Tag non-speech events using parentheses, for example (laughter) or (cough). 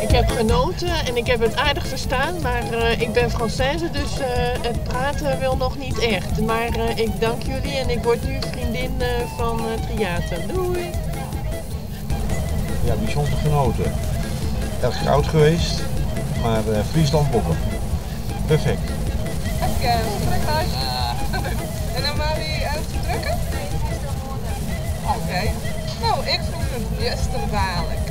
Ik heb genoten en ik heb het aardig verstaan, maar eh, ik ben Française, dus eh, het praten wil nog niet echt. Maar eh, ik dank jullie en ik word nu vriendin van Triaten. Doei! Ja, bijzonder genoten. Erg koud geweest, maar Friesland boppen. Perfect. Oké, (laughs) En dan maar die uit te drukken? Nee, hij is Oké. Nou, ik voel me best dadelijk.